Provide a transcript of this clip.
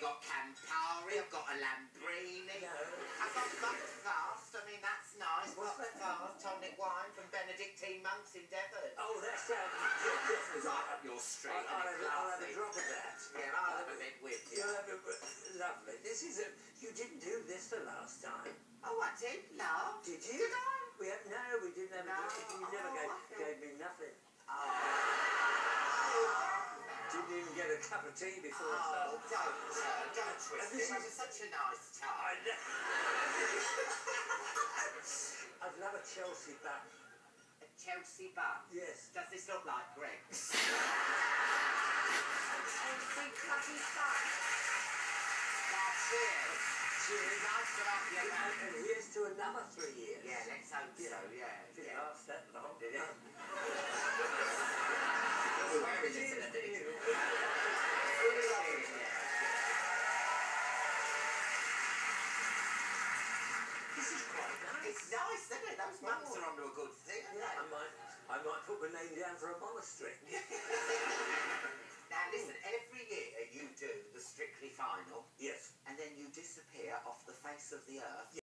got Campari, I've got a Lambrini. No. I've got Buckfast, I mean, that's nice. Buckfast, tonic wine from Benedictine monks in Devon. Oh, that sounds definitely Right up your street, I'll, I'll have a drop of that. Yeah, I'll have a bit with you. You'll have a, lovely. This is a. You didn't do this the last time, Oh, I did, love. did you? Did I? We have, no, we didn't have No. a drop. A cup of tea before it oh started. don't, uh, don't twist it. It is- was such a nice I time. I'd love a Chelsea bun. A Chelsea bun. Yes. Does this look like Greggs? Chelsea bloody bun. Now, cheers. Cheers. Nice to have you. And here's to another three years. Yeah, let's hope so, yeah. Didn't yeah. last that long. Did it? No. Where is Cheers it? to you. This is quite nice. It's nice, isn't it? Those monks are onto a good thing, aren't Yeah, I might, I might put my name down for a monastery. Now listen, every year you do the Strictly Final, Yes. and then you disappear off the face of the earth